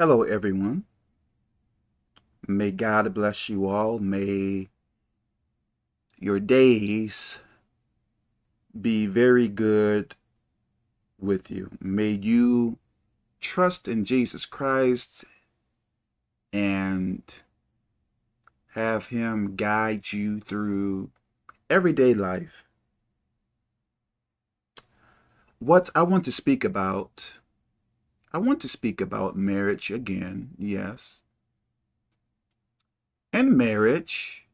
Hello, everyone. May God bless you all. May your days be very good with you. May you trust in Jesus Christ and have Him guide you through everyday life. What I want to speak about I want to speak about marriage again, yes. And marriage,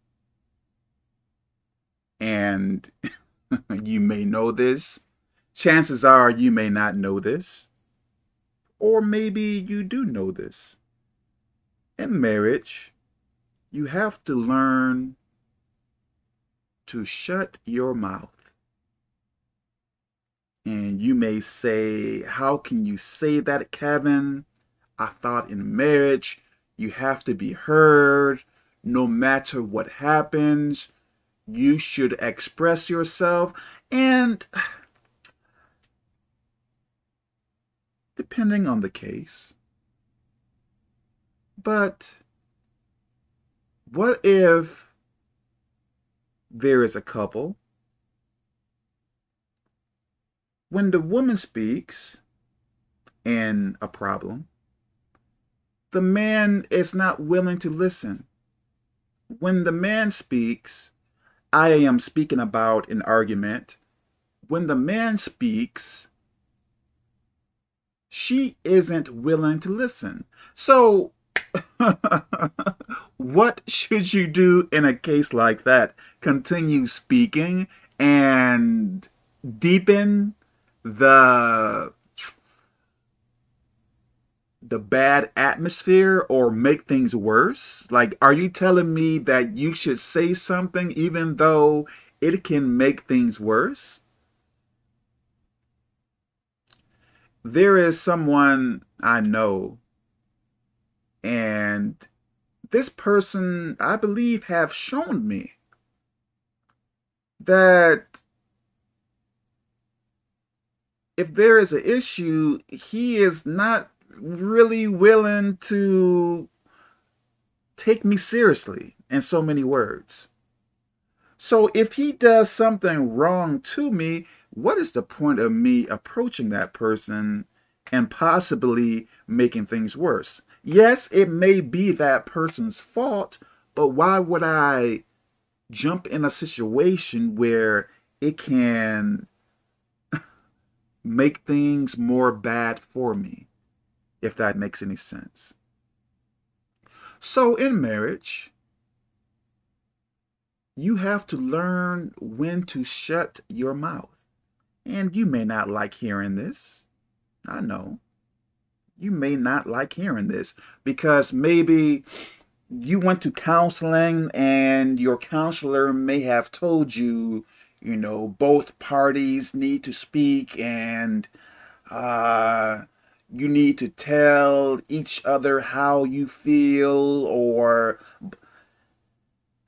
and you may know this, chances are you may not know this, or maybe you do know this. In marriage, you have to learn to shut your mouth. And you may say, How can you say that, Kevin? I thought in marriage, you have to be heard no matter what happens. You should express yourself. And depending on the case, but what if there is a couple when the woman speaks in a problem, the man is not willing to listen. When the man speaks, I am speaking about an argument. When the man speaks, she isn't willing to listen. So, what should you do in a case like that? Continue speaking and deepen the the bad atmosphere or make things worse? Like, are you telling me that you should say something even though it can make things worse? There is someone I know, and this person, I believe, have shown me that if there is an issue, he is not really willing to take me seriously in so many words. So if he does something wrong to me, what is the point of me approaching that person and possibly making things worse? Yes, it may be that person's fault, but why would I jump in a situation where it can make things more bad for me, if that makes any sense. So in marriage, you have to learn when to shut your mouth. And you may not like hearing this. I know. You may not like hearing this because maybe you went to counseling and your counselor may have told you you know, both parties need to speak and uh, you need to tell each other how you feel or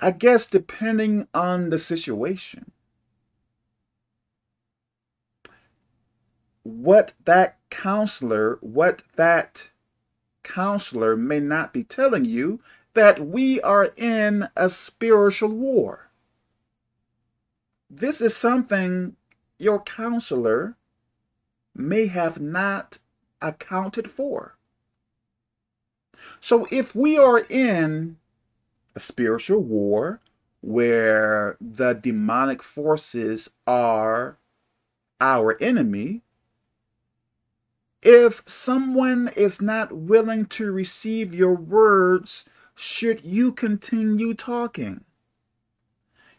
I guess depending on the situation. What that counselor, what that counselor may not be telling you that we are in a spiritual war. This is something your counselor may have not accounted for. So if we are in a spiritual war where the demonic forces are our enemy, if someone is not willing to receive your words, should you continue talking?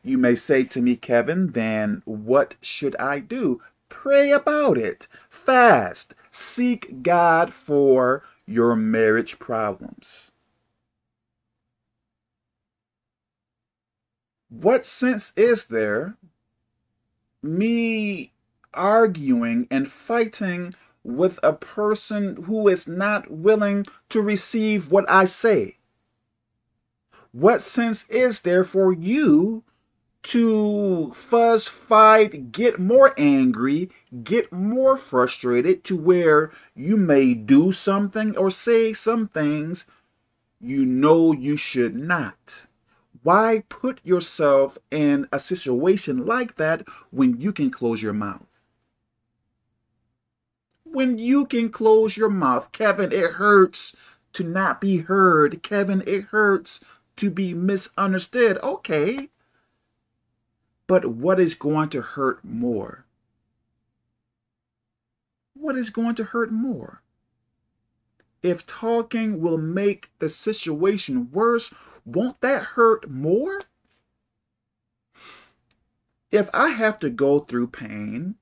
You may say to me, Kevin, then what should I do? Pray about it. Fast. Seek God for your marriage problems. What sense is there me arguing and fighting with a person who is not willing to receive what I say? What sense is there for you to fuzz, fight, get more angry, get more frustrated to where you may do something or say some things you know you should not. Why put yourself in a situation like that when you can close your mouth? When you can close your mouth, Kevin, it hurts to not be heard. Kevin, it hurts to be misunderstood. Okay. But what is going to hurt more? What is going to hurt more? If talking will make the situation worse, won't that hurt more? If I have to go through pain,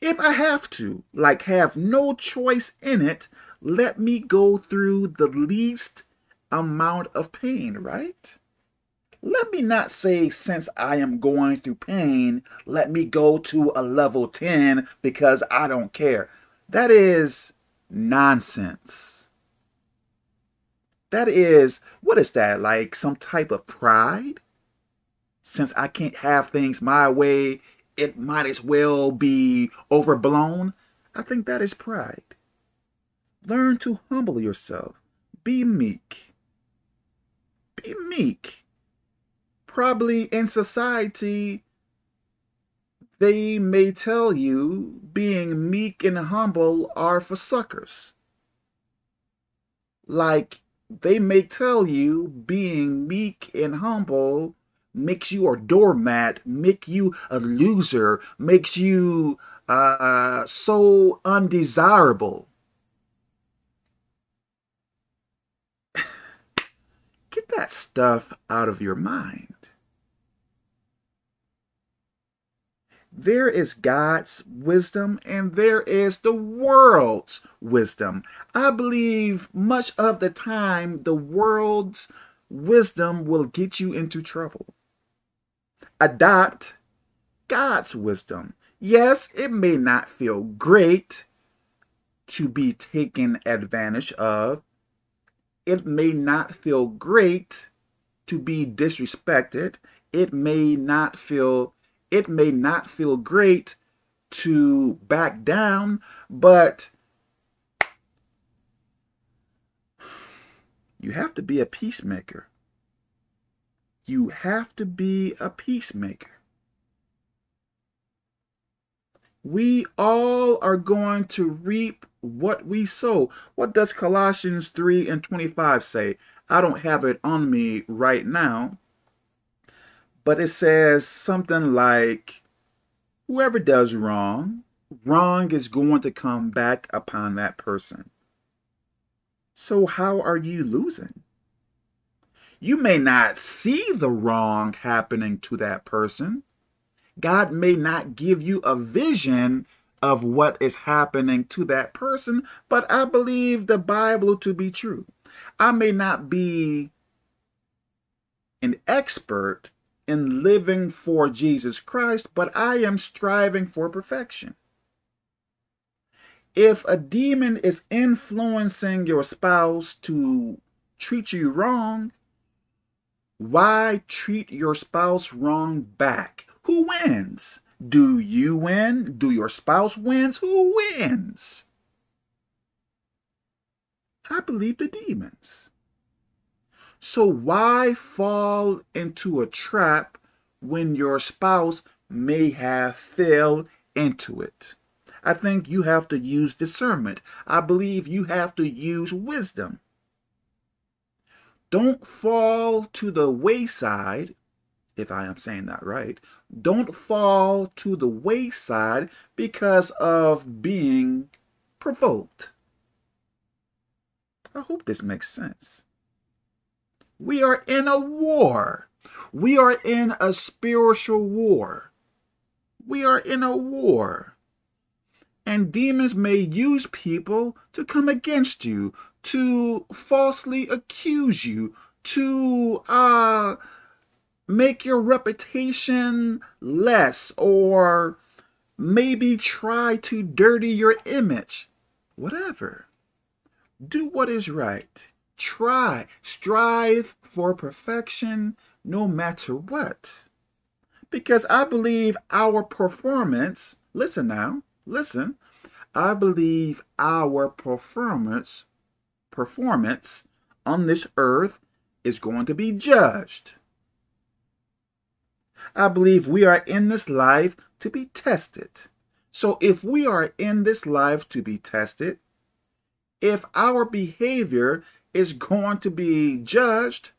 if I have to, like have no choice in it, let me go through the least amount of pain, right? Let me not say, since I am going through pain, let me go to a level 10 because I don't care. That is nonsense. That is, what is that? Like some type of pride? Since I can't have things my way, it might as well be overblown. I think that is pride. Learn to humble yourself. Be meek. Be meek. Probably in society, they may tell you being meek and humble are for suckers. Like they may tell you being meek and humble makes you a doormat, make you a loser, makes you uh, so undesirable. Get that stuff out of your mind. There is God's wisdom and there is the world's wisdom. I believe much of the time the world's wisdom will get you into trouble. Adopt God's wisdom. Yes, it may not feel great to be taken advantage of. It may not feel great to be disrespected. It may not feel it may not feel great to back down, but you have to be a peacemaker. You have to be a peacemaker. We all are going to reap what we sow. What does Colossians 3 and 25 say? I don't have it on me right now, but it says something like whoever does wrong, wrong is going to come back upon that person. So how are you losing? You may not see the wrong happening to that person. God may not give you a vision of what is happening to that person, but I believe the Bible to be true. I may not be an expert in living for Jesus Christ, but I am striving for perfection. If a demon is influencing your spouse to treat you wrong, why treat your spouse wrong back? Who wins? Do you win? Do your spouse wins? Who wins? I believe the demons. So why fall into a trap when your spouse may have fell into it? I think you have to use discernment. I believe you have to use wisdom. Don't fall to the wayside, if I am saying that right. Don't fall to the wayside because of being provoked. I hope this makes sense. We are in a war. We are in a spiritual war. We are in a war. And demons may use people to come against you, to falsely accuse you, to uh, make your reputation less, or maybe try to dirty your image. Whatever. Do what is right. Try, strive for perfection no matter what. Because I believe our performance, listen now, listen, I believe our performance performance on this earth is going to be judged. I believe we are in this life to be tested. So if we are in this life to be tested, if our behavior is going to be judged,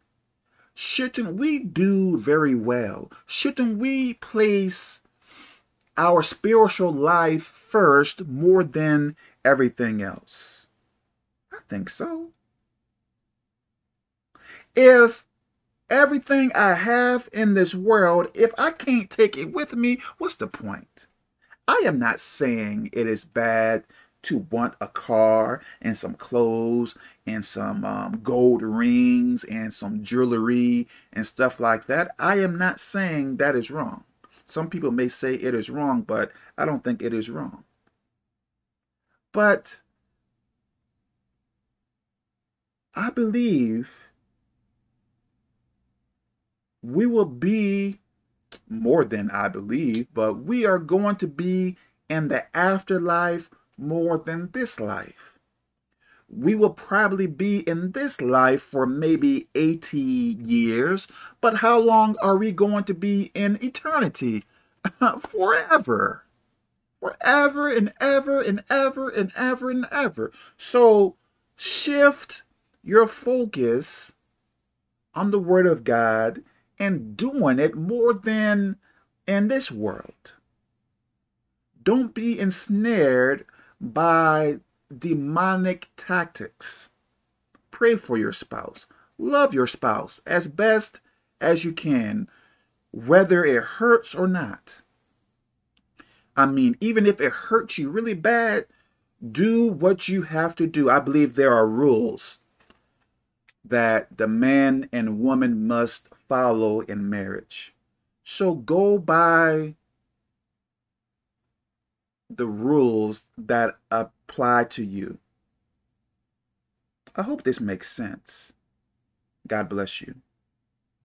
shouldn't we do very well? Shouldn't we place our spiritual life first more than everything else? I think so. If everything I have in this world, if I can't take it with me, what's the point? I am not saying it is bad to want a car and some clothes and some um, gold rings and some jewelry and stuff like that. I am not saying that is wrong. Some people may say it is wrong, but I don't think it is wrong. But I believe we will be more than I believe, but we are going to be in the afterlife more than this life. We will probably be in this life for maybe 80 years, but how long are we going to be in eternity? Forever. Forever and ever and ever and ever and ever. So shift your focus on the Word of God and doing it more than in this world. Don't be ensnared by demonic tactics. Pray for your spouse. Love your spouse as best as you can, whether it hurts or not. I mean, even if it hurts you really bad, do what you have to do. I believe there are rules that the man and woman must follow in marriage. So go by the rules that apply to you. I hope this makes sense. God bless you.